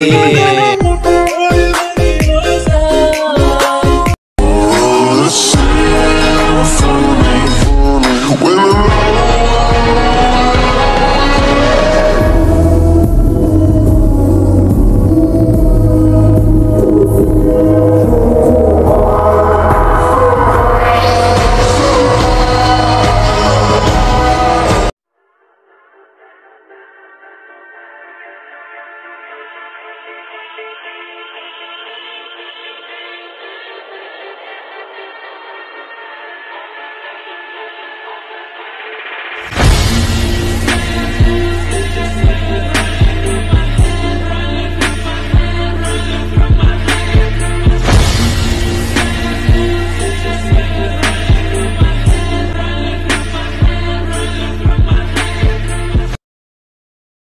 没。